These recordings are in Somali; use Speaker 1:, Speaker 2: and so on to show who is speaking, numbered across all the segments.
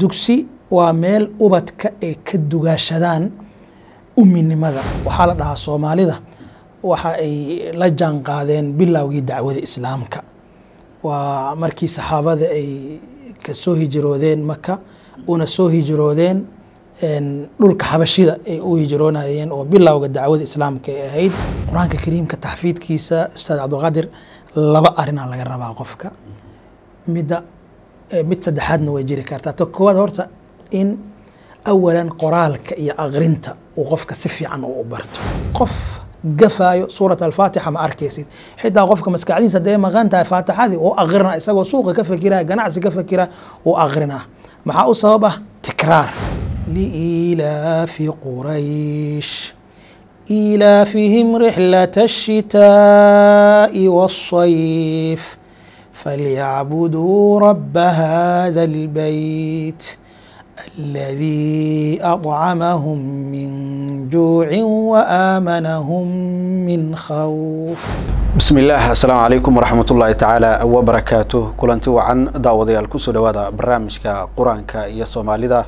Speaker 1: dugsi waa meel ubadka ay ka dugaashadaan uminimada. Waxaa la dhahaa soomaalida. Waxa ay la jaan qaadeen bilowgii dacwada islaamka. Waa markii saxaabada ay ka soo hijroodeen maka una soo hijroodeen dhulka xabashida ay u hijroonayeen oo bilowga dacwada islaamka ay ahayd. Qur'aanka kariimka taxfiidkiisa ustaad cabdulqaadir laba arinaa laga rabaa qofka. Midda mid saddexaadna way jiri kartaa. To koowaad horta in awalan qoraalka iyo akrinta uu qofka si fiican u barto. Qof gafaayo suurat alfaatixa ma arkaysid. Xitaa qofka maskaxdiisa dee maqan tahay faatixadii akrina isagoo suuqa ka fakiraya ganacsi ka fakira oo akrinaa maxaa u sabab ah tikraar. Liilaafi quraysh. Ilaafihim rixlata ashitaa'i waasayf فليعبدوا رب هذا البيت الذي أطعمهم من جوع وآمنهم من خوف
Speaker 2: بسم الله السلام عليكم ورحمة الله تعالى وبركاته كلنتي وعن داوديال كسو دوادا برنامجka quraanka iyo soomaalida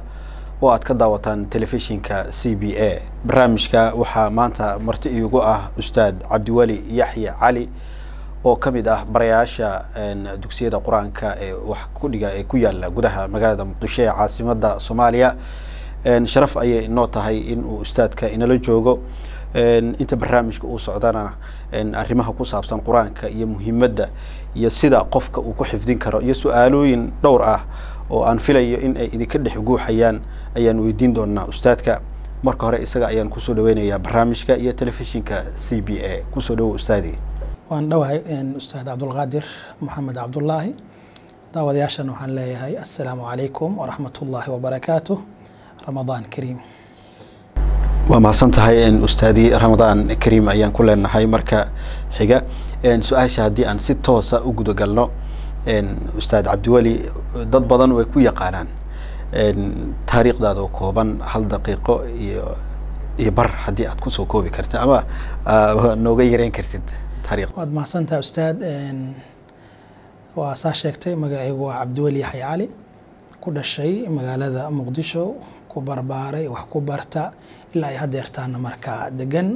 Speaker 2: oo aad ka daawataan telefishinka c b a barnaamijka waxaa maanta marti iigu ah ustaad cabdiweli yaxya cali oo ka mid ah barayaasha dugsiyada qur'aanka ee wax ku dhiga ee ku yaalla gudaha magaalada muqdisho ee caasimada soomaaliya. Sharaf ayay inoo tahay in uu ustaadka inala joogo. Inta barnaamijka uu socdana arrimaha ku saabsan qur'aanka iyo muhiimadda iyo sida qofka uu ku xifdin karo iyo su'aalooyin dhowr ah oo aan filayo in ay idinka dhex guuxayaan ayaan weydiin doonaa ustaadka. Marka hore isaga ayaan ku soo dhaweynayaa barnaamijka iyo telefishinka c b a. Kusoo dhawo ustaadi
Speaker 1: waan dhowahay ustaad cabdulqaadir maxamed cabdulaahi daawadayaashana waxaan leeyahay assalaamu calaykum waraxmat ullaahi wabarakaatuh. Ramadaan kariim.
Speaker 2: Waa mahadsan tahay ustaadi ramadaan kariim ayaan ku leenahay marka xiga. Su'aasha haddii aan si toosa u gudagalno ustaad cabdiweli dad badan way ku yaqaanaan taariikhdaada oo kooban hal daqiiqo iyo iyo bar haddii aad ku soo koobi karta ama nooga yareyn kartid
Speaker 1: waad mahadsantahay ustaad waa saa sheegtay magacaygu waa cabdiweli yaxya cali ku dhashay magaalada muqdisho ku barbaaray wax ku barta ilaa ay hadeertaana markaa degan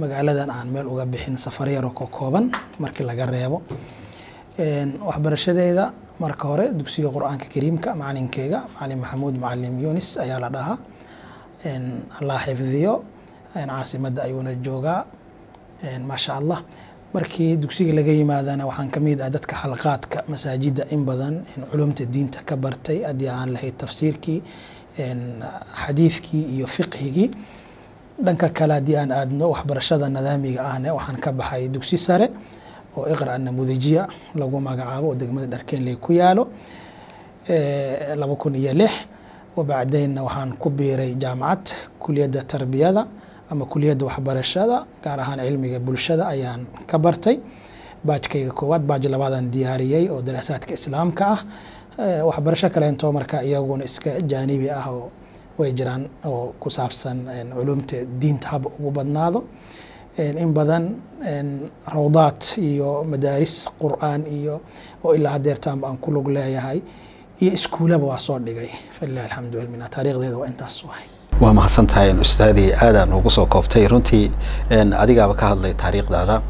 Speaker 1: magaaladan aan meel uga bixin safar yaro ko kooban markii laga reebo. Waxbarashadeeda marka hore dugsiga qur'aanka kariimka macalinkeyga macalin maxamuud macalim yunis ayaa la dhahaa. Allah xifdiyo. Caasimadda ayuuna joogaa. Maasha allah markii dugsiga laga yimaadana waxaan ka mid ah dadka xalaqaadka masaajida in badan culumta diinta ka bartay. Haddii aan lahayd tafsiirkii xadiidkii iyo fiqhigii dhanka kale haddii aan aadno waxbarashada nadaamiga ahne waxaan ka baxay dugsi sare oo iqra namuudijiya lagu magacaabo oo degmada dharkeenley ku yaalo laba kun iyo lix. Wabacdaynna waxaan ku biiray jaamacad kuliyadda tarbiyada ama kuliyadda waxbarashada gaar ahaan cilmiga bulshada ayaan ka bartay. Baajkayga koowaad baaj labaadaan diyaariyey oo daraasaadka islaamka ah. Waxbarasho kaleento marka iyaguna iska jaanibi ah oo way jiraan oo ku saabsan culumta diinta haba ugu badnaado. In badan rawdaad iyo madaaris qur'aan iyo oo ilaa hadeertaanba aan ku lug leeyahay. Iyo iskuulaba waa soo dhigay. Falilah alxamdu walmina taarikhdeeda waa intaas wahay
Speaker 2: waa mahadsan tahay ustaadi aadaan ugu soo koobtay. Runtii adigaaba ka hadlay taariikhdaada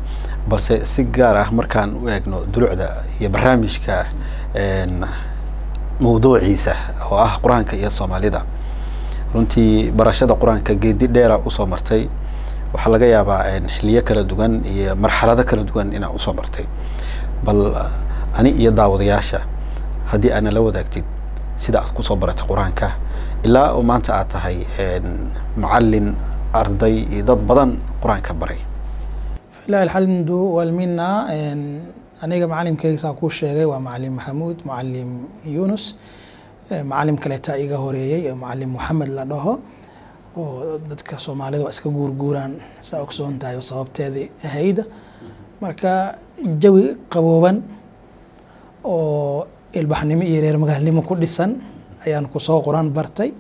Speaker 2: balse si gaar ah markaan u eegno dulucda iyo barnaamijka mawduuciisa oo ah qur'aanka iyo soomaalida. Runtii barashada qur'aanka geedi dheera u soo martay. Waxaa laga yaabaa xiliyo kala duwan iyo marxalado kala duwan inaa u soo martay. Bal ani iyo daawadayaasha haddii aana la wadaagtid sida aad ku soo baratay qur'aanka ilaa oo maanta aad tahay macalin arday iyo dad badan qur'aanka baray.
Speaker 1: Filahi alxamdu walmina aniga macalimkeyga saa kuu sheegay waa macalim maxamuud macalim yunus macalim kaleetaa iga horeeyey ee macalim moxamed la dhaho oo dadka soomaalida waa iska guurguuraan saa ogsoon tahay oo sababteedii ahayd marka jawi qabooban oo ilbaxnimo iyo reer magaalnimo ku dhisan ayaan ku soo qoran bartay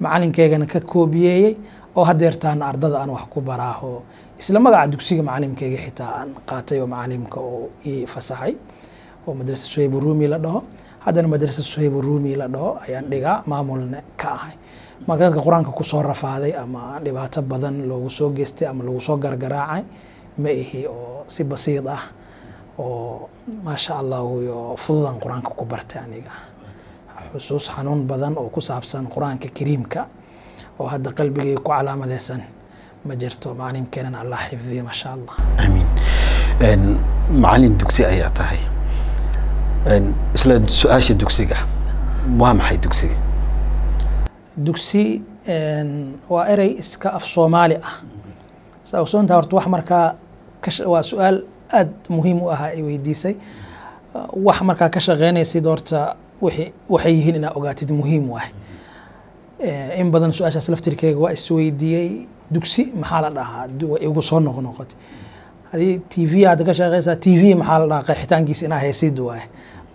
Speaker 1: macalinkeygana ka koobiyeeyey oo hadeertaana ardada aan wax ku baraaho. Isla magaca dugsiga macalimkeyga xitaa aan qaatay oo macalimka oo ii fasaxay oo madrasa suhayb rumi la dhaho. Haddana madrasa suhayb rumi la dhaho ayaan dhigaa maamulna ka ahay. Marka dadka qur'aanka ku soo rafaaday ama dhibaato badan loogu soo geystay ama lagu soo gargaraacay ma ihi oo si basiid ah oo maasha allahu iyo fududan qur'aanka ku bartay aniga xusuus xanuun badan oo ku saabsan qur'aanka kariimka oo hadda qalbigay ku calaamadeysan ma jirto macalimkeenana allah xifdiyo maasha allah
Speaker 2: amiin macalin dugsi ayaa tahay. Isla su'aasha dugsiga. Waa maxay dugsiga
Speaker 1: dugsi waa erey iska af soomaali ah. Saa ogsoontaa horta wax markaa waa su'aal aada muhiim u ahaa ay weydiisay. Wax markaa ka shaqeynaysid horta waxay yihiin inaad ogaatid muhiim waay. In badan su'aashaas laftirkeyga waa isweydiiyey dugsi maxaa la dhahaa? Igu soo noqnoqotay haddii t v aad ka shaqeysaa t v maxaa la dhahaa? Qeexitaankiisa inaa haysid waay.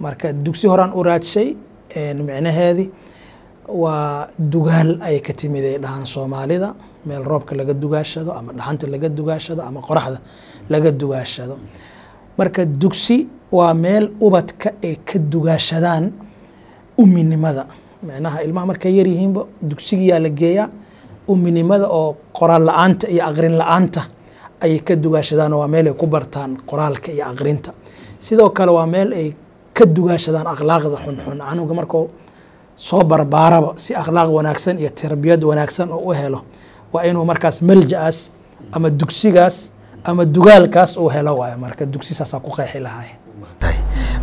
Speaker 1: Marka dugsi horaan u raadshay micnaheedii waa dugaal ay ka timid ay dhahaan soomaalida. Meel roobka laga dugaashado ama dhaxanta laga dugaashado ama qoraxda laga dugaashado. Marka dugsi waa meel ubadka ay ka dugaashadaan uminimada micnaha ilmaha markay yaryihiinba dugsigiyaa la geeyaa uminimada oo qoraal la'aanta iyo aqrin la'aanta ayay ka dugaashadaan oo waa meel ay ku bartaan qoraalka iyo aqrinta. Sidoo kale waa meel ay ka dugaashadaan akhlaaqda xunxun. Canuga markuu soo barbaaraba si akhlaaq wanaagsan iyo tarbiyad wanaagsan oo u helo waa inuu markaas malja-aas ama dugsigaas ama dugaalkaas uu helo waay marka dugsi saasaa ku qeexi lahaay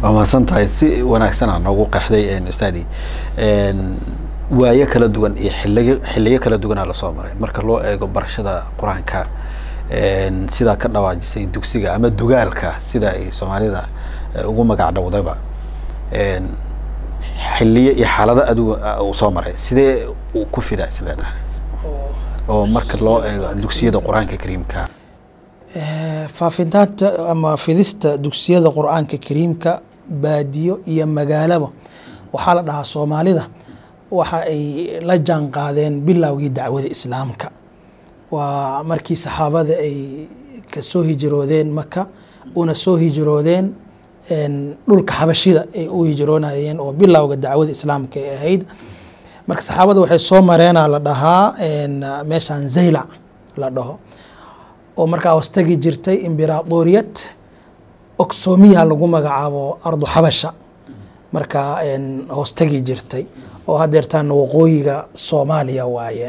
Speaker 2: waa mahadsan tahay si wanaagsan aa noogu qeexday ustaadi. Waayo kala duwan iyo xiliyo xiliyo kala duwanaa la soo maray. Marka loo eego barashada qur'aanka sidaa ka dhawaajisay dugsiga ama dugaalka sida ay soomaalida ugu magac dhowdayba xiliyo iyo xaalado adigu uu soo maray. Sidee uu ku fidaa isleedahay oo marka loo eego dugsiyada qur'aanka kariimka
Speaker 1: faafintaanta ama fidista dugsiyada qur'aanka kariimka baadiyo iyo magaalaba. Waxaa la dhahaa soomaalida. Waxa ay la jaan qaadeen bilowgii dacwada islaamka. Waa markii saxaabada ay ka soo hijroodeen maka una soo hijroodeen dhulka xabashida ay u hijroonayeen oo bilowga dacwada islaamka ay ahayd. Marka saxaabada waxay soo mareena la dhahaa meeshan zaylac la dhaho oo markaa hoostagi jirtay imbiraadoriyad oxomiya lagu magacaabo ardu xabasha. Markaa hoostagi jirtay oo hadeertaan waqooyiga soomaaliya waaye.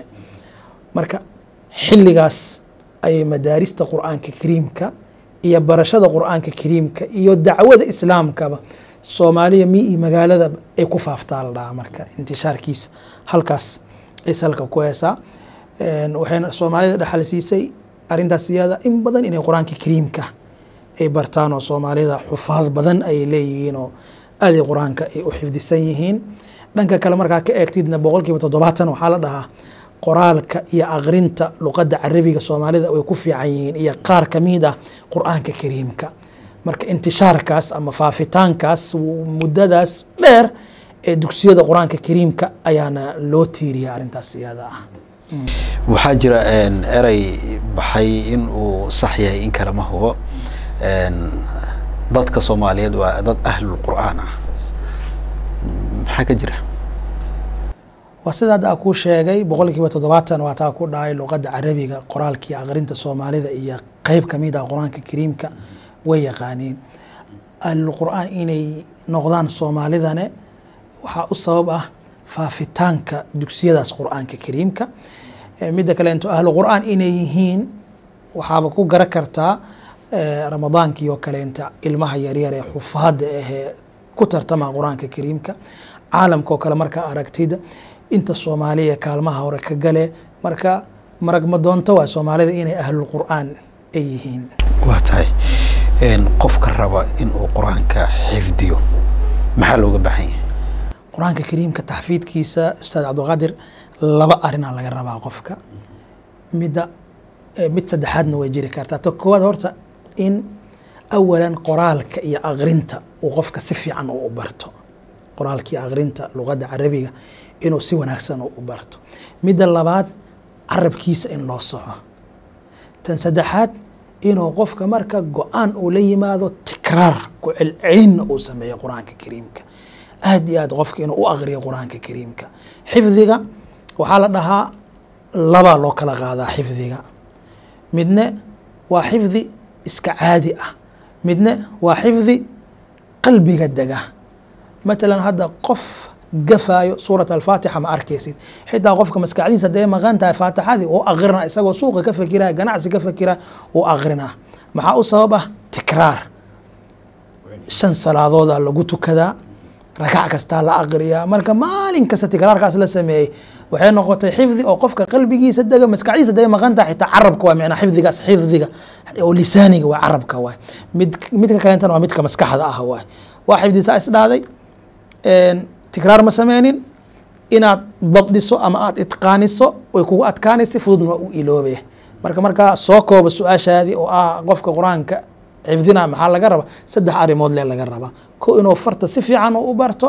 Speaker 1: Marka xilligaas ayay madaarista qur'aanka kariimka iyo barashada qur'aanka kariimka iyo dacwada islaamkaba soomaaliya mi magaalada ay ku faaftaa la dhahaa marka intishaarkiisa. Halkaas ay salka ku heesaa. Waxayna soomaalida dhexal siisay arrintaas iyada in badan inay qur'aanka kariimka ay bartaan oo soomaalida xufaad badan ay leeyihiin oo aaday qur'aanka ay u xifdisan yihiin. Dhanka kale markaa ka eegtidna boqol kiiba toddobaatan waxaa la dhahaa qoraalka iyo aqrinta luqadda carabiga soomaalida way ku fiican yihiin iyo qaar ka mid ah qur'aanka kariimka. Marka intishaarkaas ama faafitaankaas muddadaas dheer ee dugsiyada qur'aanka kariimka ayaana loo tiiriya arrintaas iyada ah
Speaker 2: waxaa jira erey baxay in uu sax yahay in kale ma hubo. Dadka soomaaliyeed waa dad ahlul qur'aan ah. Maxaa ka jira?
Speaker 1: Waa sida hadda kuu sheegay boqol kiiba toddobaatan waa taa ku dhahay luqadda carabiga qoraalka iyo aqrinta soomaalida iyo qeyb ka mid ah qur'aanka kariimka way yaqaaniin. Ahlulqur'aan inay noqdaan soomaalidane waxaa u sabab ah faafitaanka dugsiyadaas qur'aanka kariimka midda kale into ahlu qur'aan inay yihiin waxaaba ku gara kartaa ramadaankii oo kaleenta ilmaha yaryar ee xufaada ahee ku tartama qur'aanka kariimka. Caalamka oo kale markaa aragtida inta soomaaliya kaalmaha hore ka gale marka maragma doonto waa soomaalida inay ahlulqur'aan ay yihiin.
Speaker 2: Waa tahay qofka raba inuu qur'aanka xifdiyo. Maxaa looga baahan yahay?
Speaker 1: Qur'aanka kariimka taxfiidkiisa ustaad cabdulqaadir laba arinaa laga rabaa qofka. Midda mid saddexaadna way jiri kartaa. Ta koowaad horta in awalan qoraalka iyo aqrinta uu qofka si fiican u barto. Qoraalka iyo aqrinta luqadda carabiga inuu si wanaagsan u barto. Midda labaad carabkiisa in loo soco. Tan saddexaad inuu qofka marka go'aan uu la yimaado tikraar ku celcelinna uu sameeyo qur'aanka kariimka. Aad iyo aad qofka inuu u aqriyo qur'aanka kariimka. Xifdiga waxaa la dhahaa labaa loo kala qaadaa xifdiga. Midne waa xifdi iska caadi ah. Midne waa xifdi qalbiga dega. Matalan hadda qof gafaayo suurat alfaatixa ma arkaysid. Xitaa qofka maskaxdiisa dee maqan tahay faatixadii oo aqrina isagoo suuqa ka fakiraya ganacsi ka fakira oo aqrinaa maxaa u sabab ah? Tikraar. Shan salaadooda lagu tukadaa. Rakac kastaa la aqriyaa. Marka maalin kasta tikraarkaas la sameeyey waxay noqotay xifdi oo qofka qalbigiisa dega maskaxdiisa dee maqan tahay xitaa carabka waa micnaa xifdigaas xifdiga. Oo lisaaniga waa carabka waay mid midka kalentana waa midka maskaxda ah waay waa xifdisaa isdhaaday tikraar ma sameynin inaad dabdiso ama aad itqaaniso way kugu adkaanaysa fududna waa u iloobe marka markaa soo kooba su'aashaadii oo ah qofka qur'aanka xifdina maxaa laga raba saddex arrimood le laga rabaa. Ko inuu farta si fiican u barto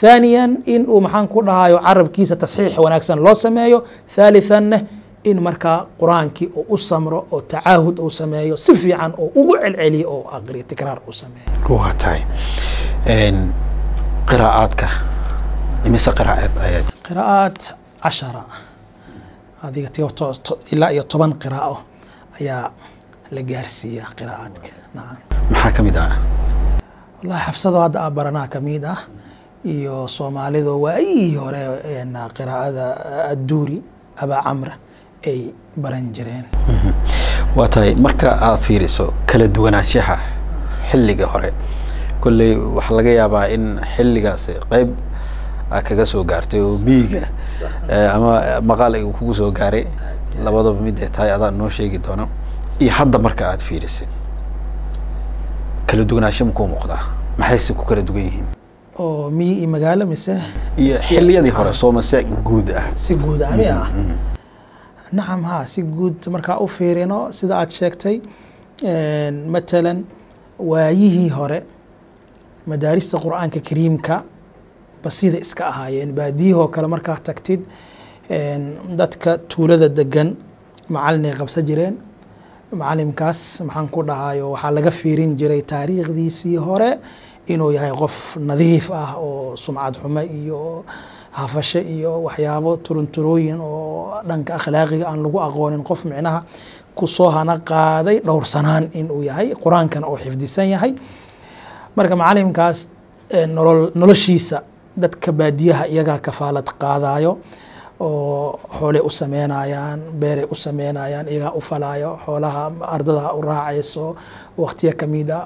Speaker 1: ثانيا in uu maxaan ku dhahayo carabkiisa tasxiix wanaagsan loo sameeyo ثالثanna in markaa qur-aankii uu u samro oo tacaahud uu sameeyo si fiican oo ugu celceliyo oo aqriyo tikraar uu sameeyo
Speaker 2: waa tahay qiraa'aadka imise qiraa'eed ayaa
Speaker 1: qiraa'aad cashara adiga ti ilaa iyo toban qiraa'o ayaa la gaarsiiyaa qiraa'aadka nacam
Speaker 2: maxaa ka mid ah
Speaker 1: wallahi xafsado hadda aa baranaa ka mid ah iyo soomaalidu waayihii hore qiraa'ada adduuri abaa camra ay baran jireen.
Speaker 2: Waa tahay marka aad fiiriso kala duwanaanshaha xilliga hore kolley waxaa laga yaabaa in xilligaasi qeyb kaga soo gaartay oo miyiga ama maqaal ay kugu soo gaaray. Labadaba mid ay tahay adaa noo sheegi doono. Iyo hadda marka aad fiirisay kala duwanaansho makuu muuqdaa? Maxayse ku kala duwan yihiin
Speaker 1: oo miyi iyo magaalo mise?
Speaker 2: Iyo xilliyadii hore soomase guud ah.
Speaker 1: Si guud ah nacam ha si guud markaa u fiirino sida aad sheegtay. Matalan waayihii hore madaarista qur'aanka kariimka basida iska ahaayeen? Baadiyihoo kale markaa tagtid dadka tuulada degan macalinay qabsan jireen. Macalimkaas maxaan ku dhahayo waxaa laga fiirin jiray taariikhdiisii hore inuu yahay qof nadiif ah oo sumcad xumo iyo hafasho iyo waxyaabo turunturooyin oo dhanka akhlaaqiga aan lagu aqoonin qof micnaha ku soo hana qaaday dhowrsanaan inuu yahay qur'aankana uu xifdisan yahay. Marka macalimkaas noloshiisa dadka baadiyaha iyagaa kafaalad qaadayo oo xoolay u sameynayaan beeray u sameynayaan iyagaa u falaayo xoolaha ardada u raacayso waqtiya kamida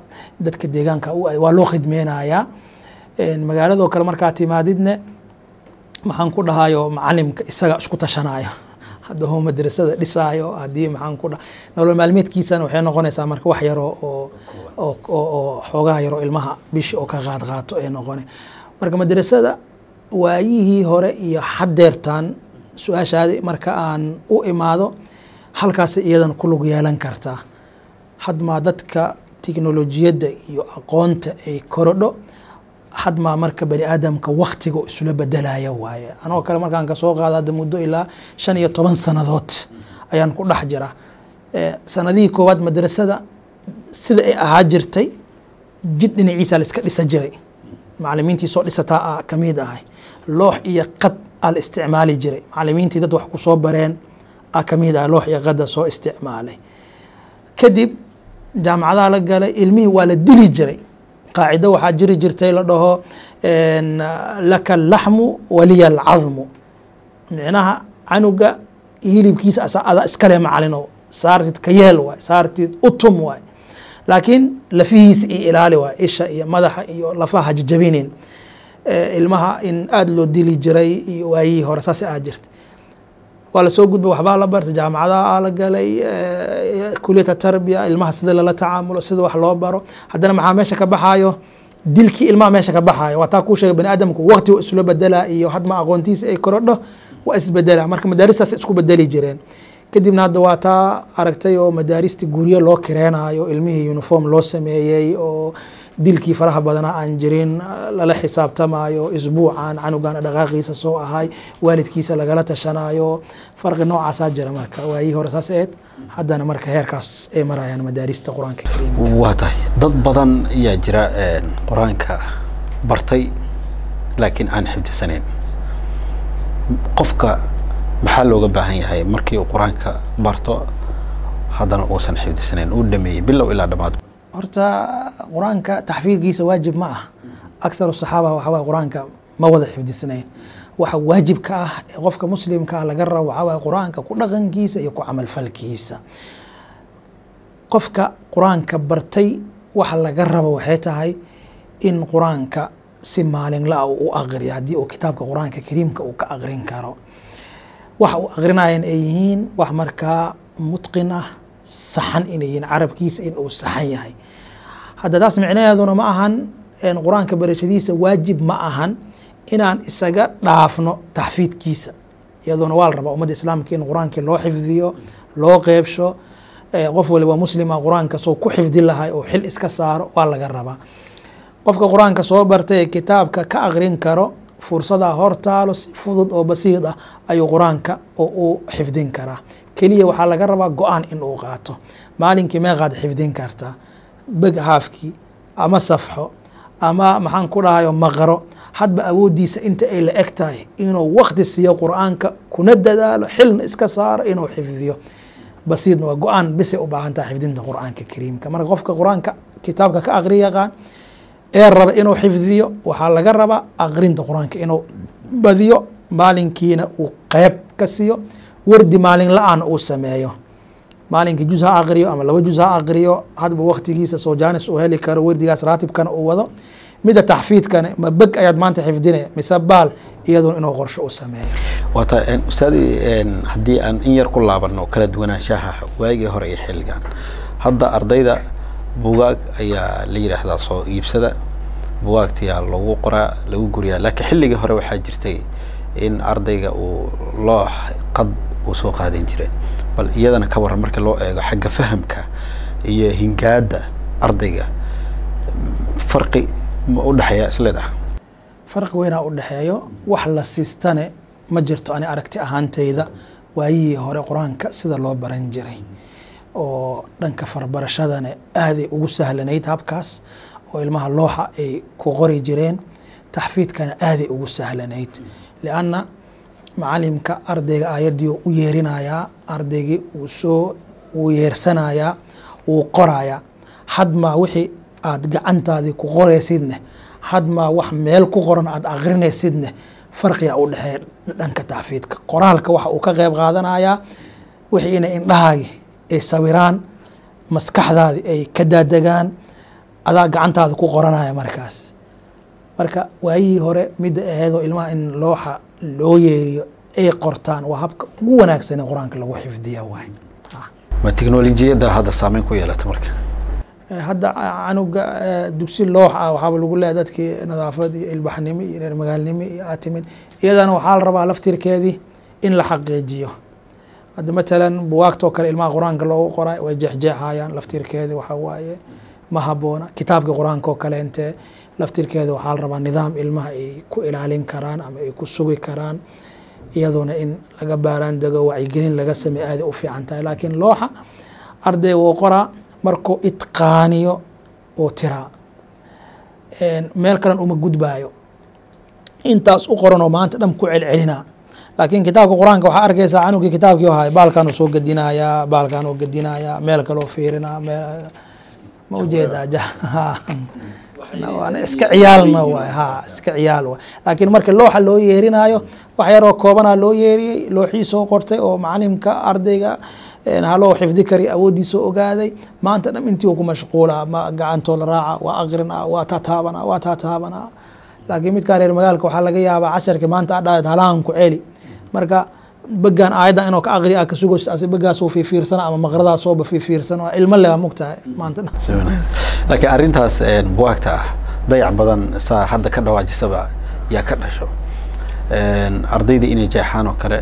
Speaker 1: dadka deegaanka waa loo khidmeynayaa magaaladoo kale markaa timaadidne maxaan ku dhahayo macalimka isaga isku tashanayo hadduu madrasada dhisaayo haddii maxaan ku dha nolol maalmeedkiisana waxay noqonaysaa marka wax yaro oo oo oo xoogaa yaro ilmaha bishi oo ka qaad qaato ay marka madrasada waayihii hore iyo haddeertan su'aashaadi marka aan u imaado halkaasi iyadan ku lug yeelan kartaa hadmaa dadka tiknolojiyadda iyo aqoonta ay korodho hadmaa marka bani aadamka waktiga isula bedelaya waaye. Anoo kale markaan ka soo qaada hadda muddo ilaa shan iyo toban sanadood ayaan ku dhex jira. Sanadihii koowaad madrasada sida ay ahaa jirtay jid dhinaciisa la iska dhisa jiray. Macalimiintii soo dhisataa a ka mid ahay. Loox iyo qad aa la isticmaali jiray. Macalimiintii dad wax ku soo bareen a ka mid ahay. Loox iyo qadda soo isticmaalay. Kadib jaamacadaha la galay ilmihii waa la dili jiray. Qaacido waxaa jiri jirtay la dhaho laka alaxmu waliya alcadmu micnaha canuga hilibkiisa ada iskale macalino. Saartid ka yeel waay saartid utum waay. Laakiin lafihiisa iyo ilaali waay isha iyo madaxa iyo lafaha hajajabinin ilmaha in aada loo dili jiray iyo waayihii hore saas aa jirta waa la soo gudbay waxbaa la bartay jaamacadaha la galay kuliyata tarbiya ilmaha sida lala tacaamulo sida wax loo baro. Haddana maxaa meesha ka baxaayo? Dilkii ilmaha meesha ka baxaayo. Waa taa kuu sheegay bani aadamku waqti wa islo bedela iyo hadma aqoontiisa ay korodho waa isbedela marka madaaristaas isku bedeli jireen. Kadibna hadda waa taa aragtay oo madaaristi guryo loo kireenayo ilmihii uniform loo sameeyey oo dilkii faraha badanaa aan jirin lala xisaabtamayo isbuucan canugan dhaqaaqiisa soo ahay waalidkiisa lagala tashanayo farqi noocaasaa jira marka. Waayihii hore saas eed haddana marka heerkaas ay marayaan madaarista qur'aanka
Speaker 2: waa tahay. Dad badan ayaa jira qur'aanka bartay laakiin aan xifdisanayn. Qofka maxaa looga baahan yahay? Markii uu qur'aanka barto haddana uusan xifdisanayn. Uu dhameeyey bilow ilaa dhammaad
Speaker 1: horta qur'aanka taxfiidkiisa waajib ma ah. Akthar saxaaba waxaa waye qur'aanka ma wada xifdisnayn waxa waajibka ah ee qofka muslimka ah laga rabo waxaa waye qur'aanka ku dhaqankiisa iyo ku camalfalkiisa qofka qur'aanka bartay waxa laga rabo waxay tahay in qur'aanka si maalinla ah u aqriyo haddii uu kitaabka qur'aanka kariimka uu ka aqrin karo. Waxa uu aqrinayan ay yihiin wax markaa mutqin ah saxan inay yihiin carabkiisa in uu saxan yahay hadda taas micnaheeduna ma ahan qur'aanka barashadiisa waajib ma ahan inaan isaga dhaafno taxfiidkiisa. Iyadoona waa la rabaa ummadda islaamka in qur'aankii loo xifdiyo loo qeybsho qof waliba muslima qur'aanka soo ku xifdi lahay oo xil iska saaro waa laga rabaa. Qofka qur'aanka soo bartay ee kitaabka ka aqrin karo fursadaa hortaalo si fudud oo basiid ah ayuu qur'aanka oo uu xifdin karaa. Keliya waxaa laga rabaa go'aan in uu qaato. Maalinkii meeqaad xifdin kartaa beg haafkii ama safxo ama maxaan ku dhahayo maqro hadba awooddiisa inta ay la eg tahay inuu wakti siiyo qur'aanka kuna dadaalo xilna iska saaro inuu xifdiyo. Basiidna waa go'aan bisay u baahan tahay xifdinta qur'aanka kariimka. Marka qofka qur'aanka kitaabka ka aqri yaqaan ee raba inuu xifdiyo waxaa laga rabaa aqrinta qur'aanka inuu badiyo maalinkiina uu qeyb ka siiyo wardi maalin la'aan uu sameeyo maalinkii juz ha aqriyo ama laba juz ha aqriyo hadba waktigiisa soo jaanis uu heli karo wardigaas raatibkana uu wado. Mida taxfiidkana ma beg ayaad maanta xifdinaya mise baal iyaduna inuu qorsho u sameeyo?
Speaker 2: Waata ustaadi haddii aan in yar ku laabano kala duwanaanshaha waagii hore iyo xilligan hadda ardayda bugaag ayaa la yidhaahdaa soo iibsada. Bugaagtiyaa lagu qoraa lagu guriyaa. Laakiin xilligii hore waxaa jirtay in ardayga uu loox qad uu soo qaadan jiray bal iyadana ka waran marka loo eego xagga fahamka iyo hingaada ardayga farqi ma u dhexeeya isleedah
Speaker 1: farqi weynaa u dhexeeyo. Wax la siistane ma jirto ani aragti ahaantayda waayihii hore qur'aanka sida loo baran jiray oo dhanka farbarashadana aaday ugu sahlanayd habkaas oo ilmaha looxa ay ku qori jireen taxfiidkana aaday ugu sahlanayd. Lianna macalimka ardayga aayaddii u yeerinayaa ardaygii uu soo wuu yeersanayaa wuu qorayaa hadmaa wixii aad gacantaadii ku qoraysidne? Hadmaa wax meel ku qoran aad aqrinaysidne? Farqiga u dhexeeya dhanka taxfiidka qoraalka waxa uu ka qeyb qaadanayaa wixii inay indhahaagi ay sawiraan maskaxdaadi ay ka daadegaan adaa gacantaada ku qoranaya markaas. Marka waayihii hore midda aheedoo ilmaha in looxa loo yeeriyo ay qortaan waa habka ugu wanaagsan ee qur'aanka lagu xifdiya waay
Speaker 2: ma teknolojiyadda hadda saameyn ku yeelata marka?
Speaker 1: Hadda canuga dugsi loox ah waxaaba lagu leeyahay dadkii nadaafad iyo ilbaxnimo iyo reer magaalnimo iyo aatimin iyadana waxaa la rabaa laftirkeedii in la xaqiijiyo. Hadda matalan buwaagtoo kale ilmaha qur'aanka loogu qoray way jeexjeexayaan laftirkeedi waxa waaye ma haboona. Kitaabka qur'aanka oo kaleente laftirkeeda waxaa la rabaa nidaam ilmaha ay ku ilaalin karaan ama ay ku sugi karaan iyaduna in laga baaraan dego wacyigelin laga sameey aaday u fiican tahay. Laakiin looxa ardayga uu qoraa markuu itqaaniyo oo tiraa. Meel kalen uma gudbaayo. Intaas u qoranoo maanta dham ku celcelinaa laakiin kitaabka qur'aanka waxaa arkaysaa canugii kitaabkii hay baalkanuu soo gedinayaa baalkanuu gedinayaa meel kaloo fiirinaa ma u jeedaa iska ciyaalna waay ha iska ciyaal waay. Laakiin marka looxa loo yeerinaayo wax yaroo koobanaa loo yeeriyey looxii soo qortay oo macalimka ardayga haloo xifdi kari awooddiisoo ogaaday maanta dham intii ku mashquula ma gacantoo la raaca waa aqrina waa taataabana waa taataabana laakiin midkaa reer magaalka waxaa laga yaabaa casharka maanta adhaad halahan ku celi. Marka begaan aayaddan inuu ka aqri a ka sugayso ase begaasoo fiifiirsana ama maqradaasooba fiifiirsan waa ilmo leba mogtahay maanta
Speaker 2: laakiin arrintaas buwaagta ah dayac badan saa hadda ka dhawaajisaba yaa ka dhasho ardayda inay jeexaan oo kale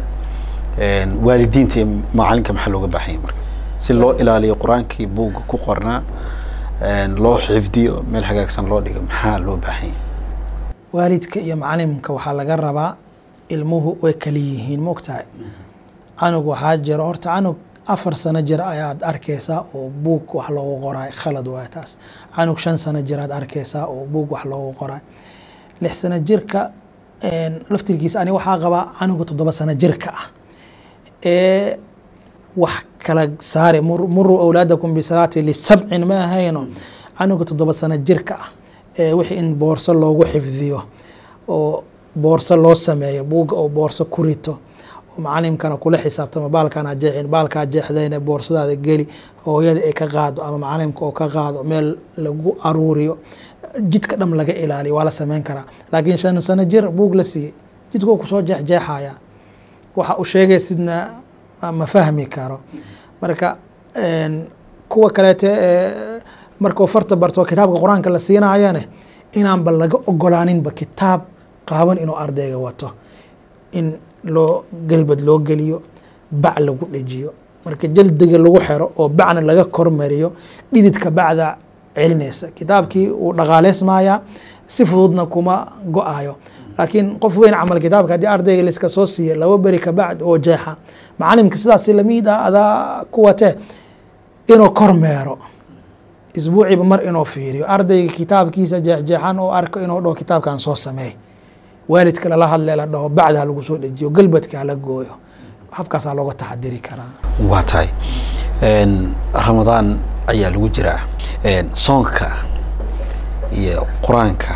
Speaker 2: waalidiinta iyo macalinka maxaa looga baahanya marka si loo ilaaliyo qur'aankii buugga ku qornaa loo xifdiyo meel hagaagsan loo dhigo maxaa loo baahanya
Speaker 1: waalidka iyo macalimka waxaa laga rabaa ilmuhu way kala yihiin mogtahay canug waxaa jira horta canug afar sano jir ayaad arkeysaa oo buug wax loogu qoray khalad waay taas. Canug shan sano jir aad arkeysaa oo buug wax loogu qoray. Lix sano jirka laftirkiisa ani waxaa qabaa canuga toddoba sano jirka ah. Ee wax kala saare muruu awlaadakum bisalaati lisabcin ma ahayno? Canuga toddoba sano jirka ah. Ee wixii in boorso loogu xifdiyo. Oo boorso loo sameeyo buugga oo boorso ku rito oo macalimkana kula xisaabtamo baalkaan ha jeexin baalkaa jeexdayna boorsadaada geli hooyada ay ka qaado ama macalimka oo ka qaado meel lagu aruuriyo jidka dham laga ilaaliyo waa la sameyn karaa. Laakiin shan sano jir buug la siiyey jidkuu ku soo jeexjeexaya waxa uu sheegaysidna ma fahmi karo. Marka kuwa kaleete markuu farta barto kitaabka qur'aanka la siinayane inaanba laga ogolaaninba kitaab qaaban inuu ardayga wato in loo gelbad loo geliyo bac lagu dhejiyo marka jaldiga lagu xero oo bacna laga kormariyo dhididka bacda celinaysa. Kitaabkii uu dhaqaaleysmaya si fududna kuma go'ayo laakiin qof weyn camal kitaabka haddii ardayga laiska soo siiya laba beri kabacd oo jeexa. Macalimka sidaas la mid ah adaa ku watee inuu kormeero. Isbuuciiba mar inuu fiiriyo. Ardayga kitaabkiisa jeexjeexan oo arko inuu dhaho kitaabkan soo sameey waalidka lala hadle la dhaho bacda ha lagu soo dejiyo galbadka hala gooyo habkaasaa looga taxadiri karaa.
Speaker 2: Waa tahay ramadaan ayaa lagu jiraa. Soonka iyo qur'aanka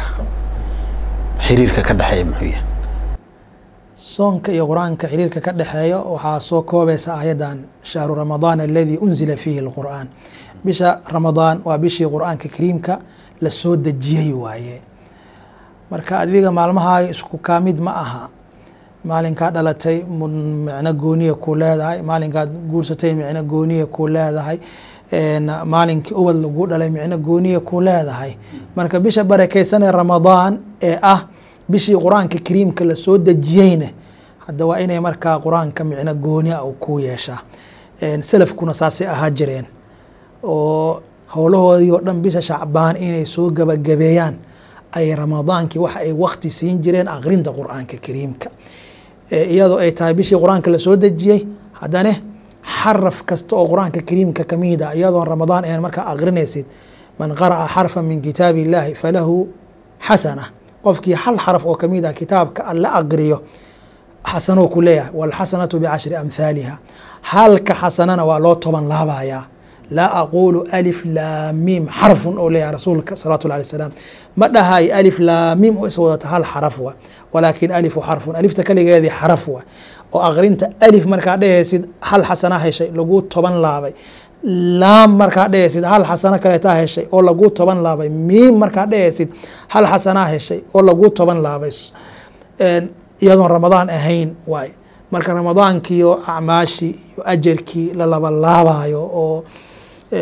Speaker 2: xiriirka ka dhexeeya muxuu yahay?
Speaker 1: Soonka iyo qur'aanka xiriirka ka dhexeeya waxaa soo koobaysa ayadan shahru ramadaan aladii unzila fiihi lqur'aan bisha ramadaan waa bishii qur'aanka kariimka la soo dejiyey waaye marka adiga maalmahaa isku kaamid ma aha. Maalinkaa dhalatay micno gooniya ku leedahay. Maalinkaad guursatay micno gooniya ku leedahay. Maalinkii ubad lagu dhalay micno gooniya ku leedahay. Marka bisha barakeysanee ramadaan ee ah bishii qur'aanka kariimka la soo dejiyeyne hadda waa inay markaa qur'aanka micno goonia u ku yeeshaa salafkuna saasay ahaa jireen. Oo howlahoodii oo dhan bisha shacbaan inay soo gabagabeeyaan ay ramadaankii waxa ay wakti siin jireen aqrinta qur'aanka kariimka. Iyadoo ay tahay bishii qur'aanka la soo dejiyey haddane xaraf kasta oo qur'aanka kariimka ka mid a iyadoon ramadaan ahan markaa aqrinaysid man qara'a xarfa min kitaab illahi falahu xasana. Qofkii hal xaraf oo ka mid ah kitaabka alla aqriyo xasano ku leeyahay walxasanatu bicashri amhaaliha halka xasanana waa loo toban laabayaa laa aqulu alif laamiim xarfun oo leeyahay rasuulka salawatu llahi alay salaam. Ma dhahay alif laamiim oo is wadata hal xaraf wa walaakin alifu xarfun. Alifta kaligeedii xaraf wa. Oo aqrinta alif markaa dhehaysid hal xasana heshay lagu toban laabay. Laam markaa dhehaysid hal xasano kaleetaa heshay oo lagu toban laabay. Miim markaa dhehaysid hal xasanaa heshay oo lagu toban laabay. Iyadoon ramadaan ahayn waay. Marka ramadaankiiyo acmaashii iyo ajarkii la labalaabayo oo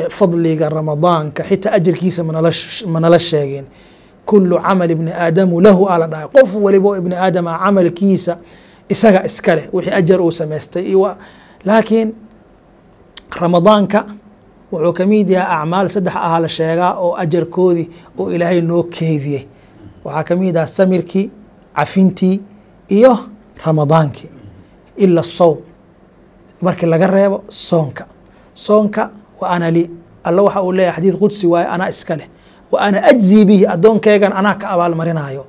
Speaker 1: fadliga ramadaanka xitaa ajarkiisa manala sheegin kulu camal ibni aadamu lahu ala dhahay. Qof waliba ibni aadama camalkiisa isaga iskale wixii ajar uu samaystay laakiin ramadaanka wuxuu ka mid yahay acmaal saddex ahaa la sheegaa oo ajarkoodii oo ilaahay noo keediyey waxaa ka mid ah samirkii cafintii iyo ramadaankii ila sowm markii laga reebo soonka. Soonka wa ana li alla waxa uu leeyahay xadiid qudsi waaye anaa iska leh. Wa ana ajzii bihi addoonkeygan anaa ka abaalmarinayo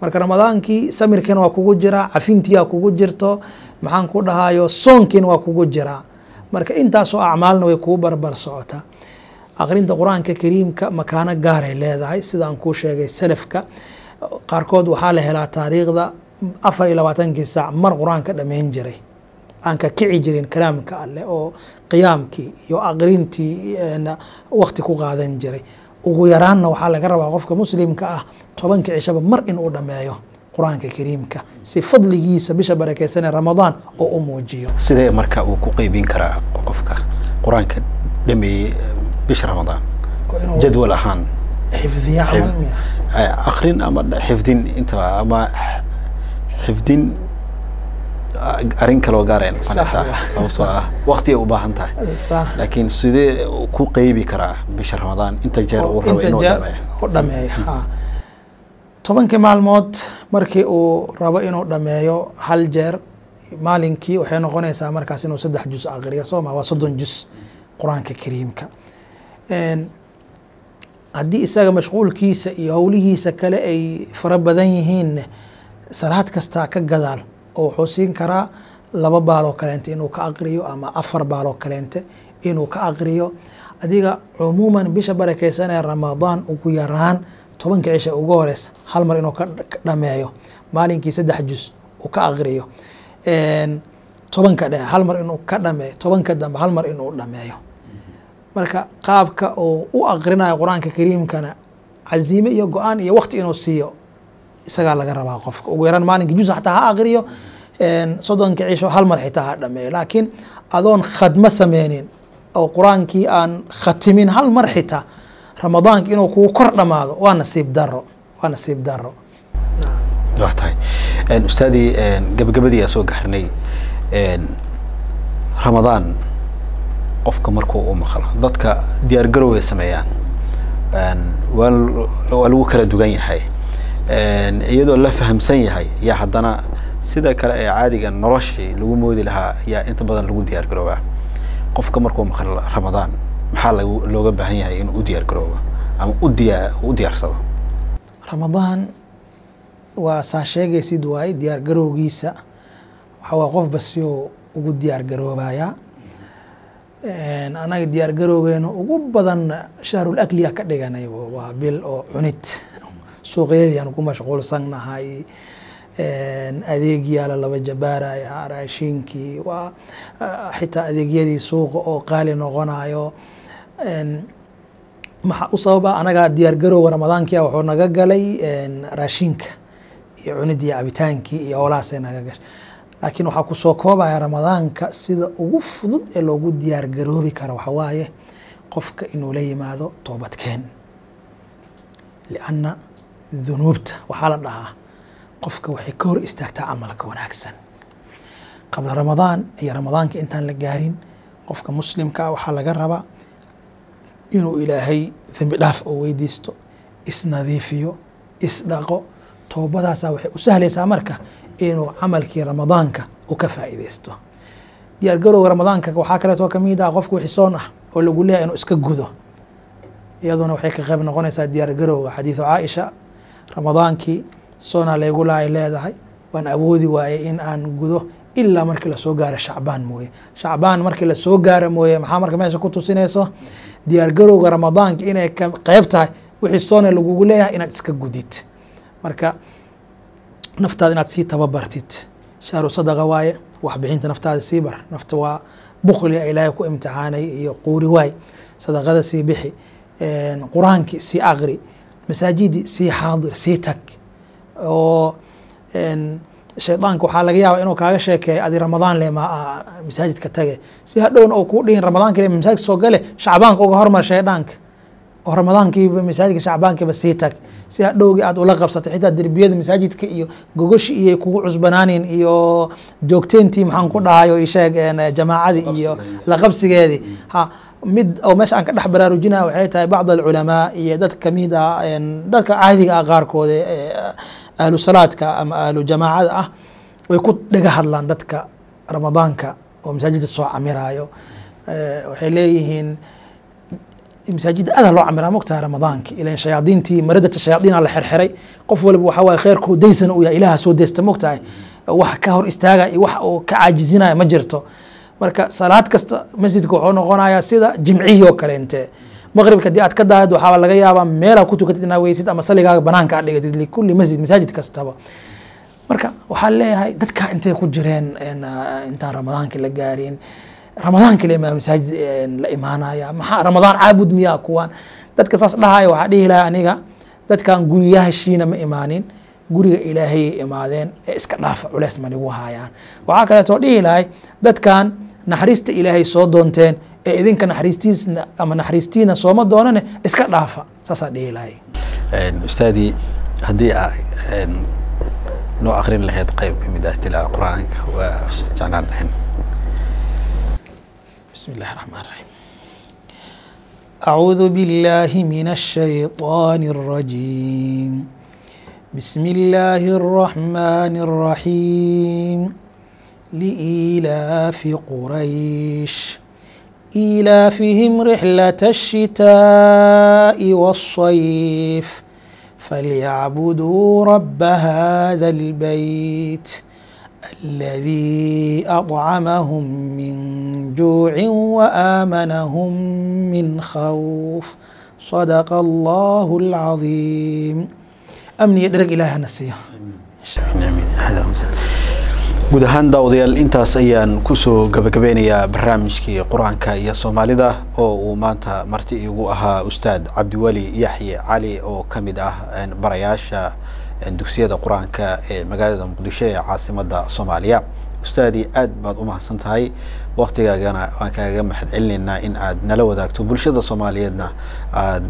Speaker 1: marka ramadaankii samirkiina waa kugu jiraa cafintiyaa kugu jirto maxaan ku dhahayo soonkiina waa kugu jiraa marka intaasoo acmaalna way kuu barbar socotaa aqrinta qur'aanka kariimka makaano gaaray leedahay sidaan kuu sheegay salafka. Qaarkood waxaa la helaa taariikhda afar iyo labaatankii saac mar qur'aanka dhammayn jiray aan ka kici jirin kalaamka alleh oo qiyaamkii iyo aqrintii wakti ku qaadan jiray. Ugu yaraanna waxaa laga rabaa qofka muslimka ah tobanka cishaba mar inuu dhameeyo qur'aanka kariimka si fadligiisa bisha barakeysanee ramadaan oo u muujiyo.
Speaker 2: Sidee marka uu ku qeybin karaa qofka qur'aanka dhameeyey bisha ramadaan? Jadwal ahaan.
Speaker 1: Xifdiya miya.
Speaker 2: akrin ama xifdin inta ama xifdin arrin kaloo gaareen sababtoo ah waqti ay u baahan tahay. Laakiin sidee ku qeybi karaa bisha ramadaan? Inta jeer uu rabo inuu dhameeyo
Speaker 1: u dhameeyo ha tobankii maalmood markii uu rabo inuu dhameeyo hal jeer maalinkii waxay noqonaysaa markaas inuu saddex jus aqriyo soo ma waa soddon jus qur'aanka kariimka. Haddii isaga mashquulkiisa iyo howlihiisa kale ay fara badan yihiinne salaad kastaa ka gadaal oo wuxuu siin karaa laba baaloo kaleente inuu ka aqriyo ama afar baaloo kaleente inuu ka aqriyo. Adiga cumuuman bisha barakeysanee ramadaan ugu yaraan tobanka cisha ugu horeysa hal mar inuu ka dhameeyo maalinkii saddex jus uu ka aqriyo. Tobanka dhexe hal mar inuu ka dhameeyo tobanka dambe hal mar inuu dhameeyo. Marka qaabka uu u aqrinayo qur'aanka kariimkana caziime iyo go'aan iyo wakti inuu siiyo isagaa laga rabaa qofka. Ugu yaraan maalinka jus xataa ha aqriyo soddonka cisho hal mar xitaa ha dhameeyo. Laakiin adoon khadmo sameynin oo qur'aankii aan khatimin hal mar xitaa ramadaanka inuu kugu kor dhamaado waa nasiib daro waa nasiib daro
Speaker 2: waa tahay. Ustaadii gabagabadii aa soo gaarnay ramadaan qofka markuu u maqlo dadka diyaar garow ay sameeyaan. Waa waa lagu kala dugan yahay iyadoo la fahamsan yahay yaa haddana sida kale ee caadiga noloshii lagu moodi lahaa yaa inta badan lagu diyaar garoobaa. Qofka markuu maqlo ramadaan maxaa lag looga baahan yahay inuu u diyaar garoobo ama u diyaa u diyaarsado?
Speaker 1: Ramadaan waa saa sheegaysid waaye diyaar garowgiisa waxa waa qof basiyuu ugu diyaar garoobayaa anaga diyaar garowgeena ugu badan shahrul akliya ka dhiganay waa bil oo cunid suuqyadii aan ku mashquulsannahay adeegyaala laba jabaaraya raashinkii waa xitaa adeegyadii suuqa oo qaali noqonayo maxaa u sababa anagaa diyaar garowga ramadaankia wuxuu naga galay raashinka iyo cunidii cabitaankii iyo howlahaasay naga gashay. Laakiin waxaa ku soo koobaya ramadaanka sida ugu fudud ee loogu diyaar garoobi karo waxa waaye qofka inuu la yimaado toobadkeen. Lianna dunuubta. Waxaa la dhahaa qofka waxay ka hor istaagtaa camalka wanaagsan. Qabla ramadaan iyo ramadaanka intaan la gaarin qofka muslimkaa waxaa laga rabaa inuu ilaahay dembi dhaaf oo weydiisto isnadiifiyo isdhaqo toobadaasaa waxay u sahlaysaa marka inuu camalkii ramadaanka u ka faa'iideysto diyaar garowga ramadaanka waxaa kaleetoo ka mid ah qofka wixisoon ah oo lagu leeyahay inuu iska gudo. Iyaduna waxay ka qayb noqonaysaa diyaar garowga xadiidu caaisha ramadaankii soonaa laygu lahay leedahay. Waan awoodi waayey in aan gudo ilaa markii la soo gaaro shacbaan mooye. Shacbaan markii la soo gaaro mooye maxaa marka meesha ku tusinayso? Diyaar garowga ramadaanka inay qeyb tahay wixii soona lagugu leeyahay inaad iska gudid. Marka naftaada inaad sii tababartid. Shahru sadaqa waaye waxbixinta naftaada sii bar. Nafta waa bukliga ilaahay ku imtixaanay iyo quuri waay sadaqada sii bixi qur'aankii sii aqri masaajidii sii xaadir sii tag. Oo shaydaanka waxaa laga yaaba inuu kaaga sheekeeyo adi ramadaan le ma masaajidka tage si hadhowna oo kuu dhihin ramadaanka le masaajidka soo gale shacbaanka uga hormar shaydaanka oo ramadaankiiba masaajidka shacbaankiiba sii tag. Si hadhowgii aad ula qabsatay xitaa derbiyada masaajidka iyo gogoshi iyo kugu cusbanaanin iyo joogteyntii maxaan ku dhahayo isheeg jamaacadii iyo laqabsigeedii ha mid oo meesha aan ka dhex baraarujinaya waxay tahay bacd alculamaa iyo dad ka mid ah dadka caadiga ah qaarkood ahlu salaadka ama ahlu jamaacada ah way ku dhega hadlaan dadka ramadaanka oo masaajidda soo camiraayo. Waxay leeyihiin masaajidda aada loo camiraa mogtaha ramadaanki ilan shayaadiintii maradata shayaadiina la xirxiray qof waliba waxa waaye kheerkuu daysan u yahay ilaha soo deysta mogtahay wax ka hor istaaga iyo wax uu ka caajizinaya ma jirto marka salaad kasta masjidka wuxuu noqonayaa sida jimcihii kaleente. Maqribka haddii aad ka daahid waxaa laga yaabaa meelaa ku tukatid inaa weysid ama saligaaga banaanka aad dhigatid likulli masjid masaajid kastaba. Marka waxaan leeyahay dadka intay ku jireen intaan ramadaanka la gaarin ramadaanka la masaajid la imaanaya maxaa ramadaan caabud miyaa kuwaan? Dadka saas dhahaya waxaa dhihi lahay aniga dadkan guriyahashiina ma imaanin guriga ilaahayay imaadeen ee iska dhaafa culeys ma nigu haayaan. Waxaa kaleetoo dhihi lahay dadkan naxariista ilaahay soo doonteen ee idinka naxariistiisna ama naxariistiina sooma doonane iska dhaafa saasaa dhihi lahay
Speaker 2: ustaadii haddii aa noo akrin lahayd qeyb kamid ah tilaa qur-aanka waa jeclaan lahayn
Speaker 1: بسم الله الرحمن الرحيم أعوذ بالله من الشيطان الرجيم بسم الله الرحمن الرحيم لإيلاف قريش إيلافهم رحلة الشتاء والصيف فليعبدوا رب هذا البيت الذي أطعمهم من جوع وآمنهم من خوف صدق الله العظيم أمني درج إله نسيه
Speaker 2: guud ahaan daawadayaal intaas ayaan ku soo gabagabeynayaa barnaamijkii qur'aanka iyo soomaalida oo uu maanta marti igu ahaa ustaad cabdiweli yaxye cali oo ka mid ah barayaasha dugsiyada qur'aanka ee magaalada muqdisho ee caasimada soomaaliya. Ustaadii aad baad u mahadsan tahay waktigaagana waan kaaga mahad celinaynaa in aad nala wadaagto bulshada soomaaliyeedna aad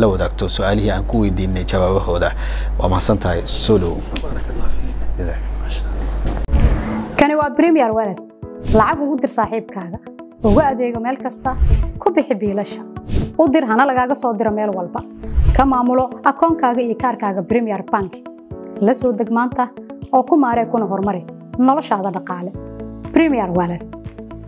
Speaker 2: la wadaagto su'aalihii aan ku weydiinay jawaabahooda. Waa mahadsan tahay
Speaker 3: kani waa bremiyer walad lacag ugu dir saaxiibkaaga. Ugu adeego meel kasta. Ku bixi biilasha. U dir hana lagaaga soo diro meel walba. Ka maamulo akoonkaaga iyo kaarkaaga bremiyer bank. La soo deg maanta oo ku maaree kuna horumari noloshaada dhaqaale. Bremiyer walad